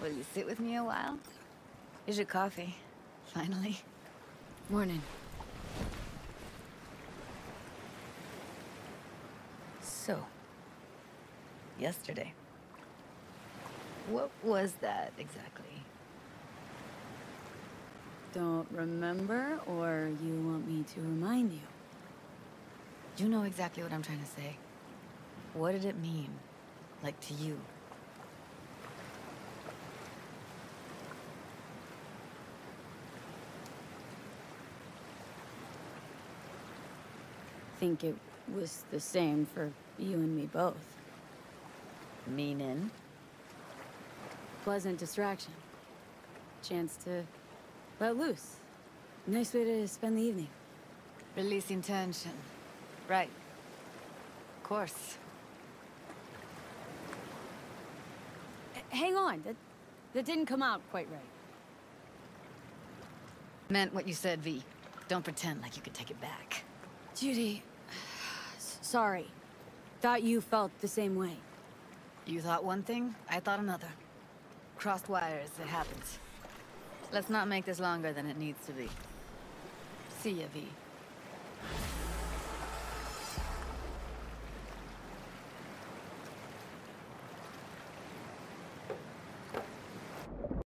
Will you sit with me a while? Here's your coffee. Finally. Morning. So, yesterday. What was that exactly? Don't remember, or you want me to remind you? You know exactly what I'm trying to say. What did it mean? Like to you? Think it was the same for you and me both. Meaning? Pleasant distraction. Chance to let loose. Nice way to spend the evening. Releasing tension. Right. Of course. H hang on, that, that didn't come out quite right. Meant what you said, V. Don't pretend like you could take it back. Judy, sorry. Thought you felt the same way. You thought one thing, I thought another. Crossed wires, it happens. Let's not make this longer than it needs to be. See ya, V.